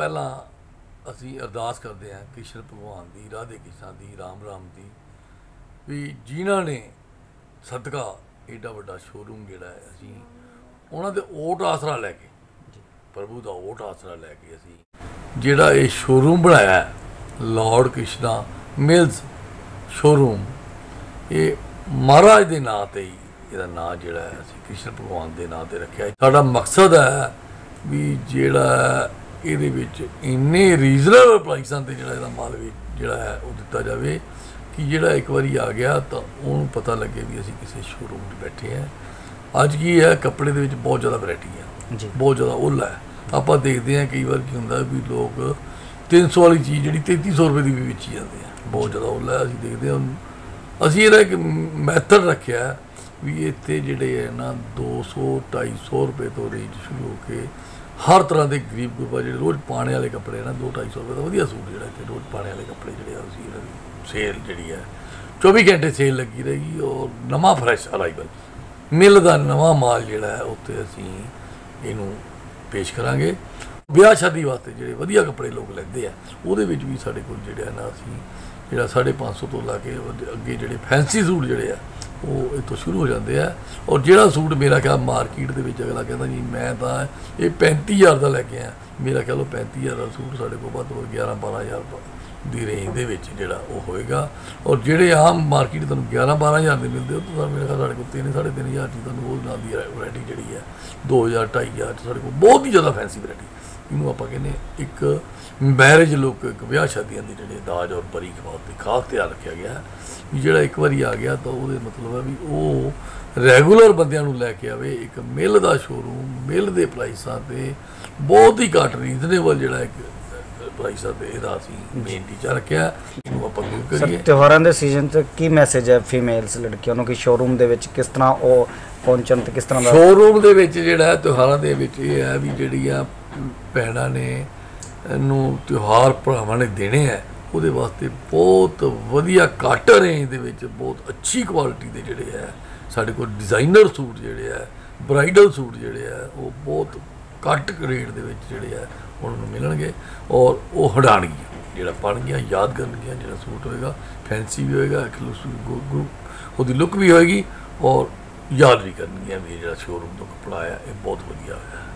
ਪਹਿਲਾਂ ਅਸੀਂ ਅਰਦਾਸ ਕਰਦੇ ਹਾਂ ਕ੍ਰਿਸ਼ਨ ਭਗਵਾਨ ਦੀ ਰਾਧੇ ਕ੍ਰਿਸ਼ਨ ਦੀ ਰਾਮ ਰਾਮ ਦੀ ਵੀ ਜਿਨ੍ਹਾਂ ਨੇ ਸਦਕਾ ਏਡਾ ਵੱਡਾ ਸ਼ੋਰੂਮ ਜਿਹੜਾ ਹੈ ਅਸੀਂ ਉਹਨਾਂ ਦੇ ਓਟ ਆਸਰਾ ਲੈ ਕੇ ਪ੍ਰਭੂ ਦਾ ਓਟ ਆਸਰਾ ਲੈ ਕੇ ਅਸੀਂ ਜਿਹੜਾ ਇਹ ਸ਼ੋਰੂਮ ਬਣਾਇਆ ਹੈ, ਲਾਰਡ ਕ੍ਰਿਸ਼ਨਾ ਮਿਲਸ ਸ਼ੋਰੂਮ ਇਹ ਮਹਾਰਾਜ ਦੇ ਨਾਂ ਤੇ ਹੀ ਇਹਦਾ ਨਾਂ ਜਿਹੜਾ ਹੈ ਅਸੀਂ ਕ੍ਰਿਸ਼ਨ ਭਗਵਾਨ ਦੇ ਨਾਂ ਤੇ ਰੱਖਿਆ। ਸਾਡਾ ਮਕਸਦ ਹੈ ਵੀ ਜਿਹੜਾ ਇਹਦੇ ਵਿੱਚ ਇੰਨੇ ਰੀਜ਼ਨੇਬਲ ਪ੍ਰਾਈਸਾਂ ਤੇ ਜਿਹੜਾ ਇਹਦਾ ਮਾਲ ਵੀ ਜਿਹੜਾ ਹੈ ਉਹ ਦਿੱਤਾ ਜਾਵੇ ਕਿ ਜਿਹੜਾ ਇੱਕ ਵਾਰੀ ਆ ਗਿਆ ਤਾਂ ਉਹਨੂੰ ਪਤਾ ਲੱਗੇ ਵੀ ਅਸੀਂ ਕਿਸੇ ਸ਼ੋਰੂਮ 'ਚ ਬੈਠੇ ਹਾਂ। ਅੱਜ ਕੀ ਹੈ ਕੱਪੜੇ ਦੇ ਵਿੱਚ ਬਹੁਤ ਜ਼ਿਆਦਾ ਵੈਰਾਈਟੀ ਹੈ ਜੀ। ਬਹੁਤ ਜ਼ਿਆਦਾ ਉੱਲਾ ਹੈ। ਆਪਾਂ ਦੇਖਦੇ ਹਾਂ ਕਈ ਵਾਰ ਕੀ ਹੁੰਦਾ ਵੀ ਲੋਕ 300 ਵਾਲੀ ਚੀਜ਼ ਜਿਹੜੀ 3300 ਰੁਪਏ ਦੀ ਵੀ ਵੇਚੀ ਜਾਂਦੇ ਆ। ਬਹੁਤ ਜ਼ਿਆਦਾ ਉੱਲਾ ਹੈ ਅਸੀਂ ਦੇਖਦੇ ਹਾਂ। ਅਸੀਂ ਇਹਦਾ ਇੱਕ ਮੈਥਡ ਰੱਖਿਆ ਹੈ ਵੀ ਇੱਥੇ ਜਿਹੜੇ ਹੈ ਨਾ 200 250 ਰੁਪਏ ਤੋਂ ਰੇਂਜ ਸ਼ੁਰੂ ਹੋ ਕੇ ਹਰ ਤਰ੍ਹਾਂ ਦੇ ਗਰੀਬ ਗੁਰਬਾ ਜਿਹੜੇ ਰੋਜ਼ ਪਾਣੇ ਵਾਲੇ ਕੱਪੜੇ ਨਾ 2 250 ਰੁਪਏ ਦਾ ਵਧੀਆ ਸੂਟ ਜਿਹੜਾ ਇੱਥੇ ਰੋਜ਼ ਪਾਣੇ ਵਾਲੇ ਕੱਪੜੇ ਜਿਹੜੇ ਆ ਅਸੀਂ ਇਹਨਾਂ ਦੀ ਸੇਲ ਜਿਹੜੀ ਹੈ 24 ਘੰਟੇ ਸੇਲ ਲੱਗੀ ਰਹੇਗੀ ਔਰ ਨਵਾਂ ਫਰੈਸ਼ ਅਰਾਈਵਲ ਮਿਲ ਦਾ ਨਵਾਂ ਮਾਲ ਜਿਹੜਾ ਹੈ ਉੱਤੇ ਅਸੀਂ ਇਹਨੂੰ ਪੇਸ਼ ਕਰਾਂਗੇ। ਵਿਆਹ ਸ਼ਾਦੀ ਵਾਸਤੇ ਜਿਹੜੇ ਵਧੀਆ ਕੱਪੜੇ ਲੋਕ ਲੈਂਦੇ ਆ, ਉਹਦੇ ਵਿੱਚ ਵੀ ਸਾਡੇ ਕੋਲ ਜਿਹੜੇ ਆ ਨਾ ਅਸੀਂ ਜਿਹੜਾ 550 ਤੋਂ ਲਾ ਕੇ ਅੱਗੇ ਜਿਹੜੇ ਫੈਂਸੀ ਸੂਟ ਜਿਹੜੇ ਆ ਉਹ ਇਹ ਸ਼ੁਰੂ ਹੋ ਜਾਂਦੇ ਆ। ਔਰ ਜਿਹੜਾ ਸੂਟ ਮੇਰਾ ਖਿਆਲ ਮਾਰਕੀਟ ਦੇ ਵਿੱਚ ਅਗਲਾ ਕਹਿੰਦਾ ਜੀ, ਮੈਂ ਤਾਂ ਇਹ 35000 ਦਾ ਲੈ ਕੇ ਆਇਆ। ਮੇਰਾ ਖਿਆਲ ਉਹ 35000 ਦਾ ਸੂਟ ਸਾਡੇ ਕੋਲ ਵੱਧ ਤੋਂ ਵੱਧ 11 12000 ਦੀ ਰੇਂਜ ਦੇ ਵਿੱਚ ਜਿਹੜਾ ਉਹ ਹੋਏਗਾ। ਔਰ ਜਿਹੜੇ ਆਮ ਮਾਰਕੀਟ ਤੁਹਾਨੂੰ 11 12000 ਦੇ ਮਿਲਦੇ, ਉਹ ਤਾਂ ਮੇਰੇ ਖਿਆਲ ਸਾਡੇ ਕੋਲ 3 3500 ਦੀ ਤੁਹਾਨੂੰ ਉਹ ਨਾਲ ਦੀ ਵੈਰਾਈਟੀ ਜਿਹੜੀ ਹੈ 2000 2500 ਚ ਸਾਡੇ ਕੋਲ ਬਹੁਤ ਹੀ ਜ਼ਿਆਦਾ ਫੈਂਸੀ ਵੈਰਾਈਟੀ ਇਹਨੂੰ ਆਪਾਂ ਕਹਿੰਦੇ ਇੱਕ ਮੈਰਿਜ ਲੁੱਕ ਇੱਕ ਵਿਆਹ ਸ਼ਾਦੀਆਂ ਦੀ ਜਿਹੜੇ ਦਾਜ ਔਰ ਬਰੀ ਖਵਾਤ ਦੀ ਖਾਸ ਧਿਆਨ ਰੱਖਿਆ ਗਿਆ ਵੀ ਜਿਹੜਾ ਇੱਕ ਵਾਰੀ ਆ ਗਿਆ ਤਾਂ ਉਹਦੇ ਮਤਲਬ ਹੈ ਵੀ ਉਹ ਰੈਗੂਲਰ ਬੰਦਿਆਂ ਨੂੰ ਲੈ ਕੇ ਆਵੇ ਇੱਕ ਮਿਲ ਦਾ ਸ਼ੋਰੂਮ ਮਿਲ ਦੇ ਪ੍ਰਾਈਸਾਂ ਤੇ ਬਹੁਤ ਹੀ ਘੱਟ ਰੀਜ਼ਨੇਬਲ ਜਿਹੜਾ ਇੱਕ ਪ੍ਰਾਈਸਾਂ ਤੇ ਇਹਦਾ ਅਸੀਂ ਮੇਨ ਟੀਚਾ ਰੱਖਿਆ ਇਹਨੂੰ ਆਪਾਂ ਦੂਰ ਸਰ ਕਰੀਏ। ਤਿਉਹਾਰਾਂ ਦੇ ਸੀਜ਼ਨ 'ਚ ਕੀ ਮੈਸੇਜ ਹੈ ਫੀਮੇਲਸ ਲੜਕੀਆਂ ਨੂੰ ਕਿ ਸ਼ੋਰੂਮ ਦੇ ਵਿੱਚ ਕਿਸ ਤਰ੍ਹਾਂ ਉਹ ਪਹੁੰਚਣ ਤੇ ਕਿਸ ਤਰ੍ਹਾਂ ਦਾ ਸ਼ੋਰੂਮ ਦੇ ਵਿੱਚ ਜਿਹੜਾ ਤਿਉਹਾਰਾਂ ਦੇ ਵਿੱਚ ਇਹ ਹੈ ਵੀ ਜਿਹੜੀਆਂ ਭੈਣਾਂ ਨੇ ਨੂੰ ਤਿਉਹਾਰ ਭਰਾਵਾਂ ਨੇ ਦੇਣੇ ਹੈ, ਉਹਦੇ ਵਾਸਤੇ ਬਹੁਤ ਵਧੀਆ ਘੱਟ ਰੇਂਜ ਦੇ ਵਿੱਚ ਬਹੁਤ ਅੱਛੀ ਕੁਆਲਿਟੀ ਦੇ ਜਿਹੜੇ ਹੈ, ਸਾਡੇ ਕੋਲ ਡਿਜ਼ਾਈਨਰ ਸੂਟ ਜਿਹੜੇ ਹੈ ਬ੍ਰਾਈਡਲ ਸੂਟ ਜਿਹੜੇ ਹੈ, ਉਹ ਬਹੁਤ ਘੱਟ ਰੇਟ ਦੇ ਵਿੱਚ ਜਿਹੜੇ ਹੈ ਉਹਨਾਂ ਨੂੰ ਮਿਲਣਗੇ ਔਰ ਉਹ ਹਟਾਣਗੀਆਂ ਜਿਹੜਾ ਪਾਣਗੀਆਂ ਯਾਦ ਕਰਨਗੀਆਂ ਜਿਹੜਾ ਸੂਟ ਹੋਏਗਾ ਫੈਂਸੀ ਵੀ ਹੋਏਗਾ ਐਕਸਕਲੂਸਿਵ ਉਹਦੀ ਲੁੱਕ ਵੀ ਹੋਏਗੀ ਔਰ ਯਾਦ ਵੀ ਕਰਨਗੀਆਂ ਵੀ ਇਹ ਜਿਹੜਾ ਸ਼ੋਰੂਮ ਤੋਂ ਕੱਪੜਾ ਆਇਆ, ਇਹ ਬਹੁਤ ਵਧੀਆ ਹੋਇਆ।